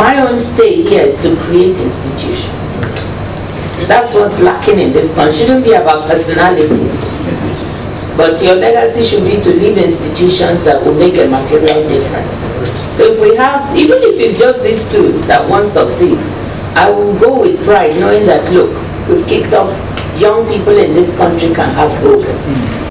my own stay here is to create institutions. That's what's lacking in this country. It shouldn't be about personalities. But your legacy should be to leave institutions that will make a material difference. So if we have, even if it's just these two that one succeeds, I will go with pride knowing that, look, we've kicked off, young people in this country can have hope.